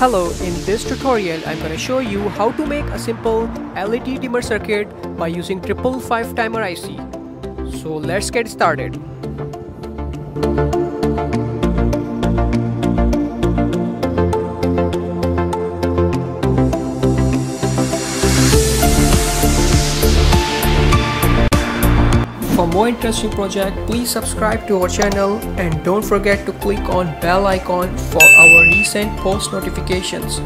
Hello, in this tutorial I'm gonna show you how to make a simple LED dimmer circuit by using 555 timer IC. So let's get started. For more interesting project, please subscribe to our channel and don't forget to click on bell icon for our recent post notifications.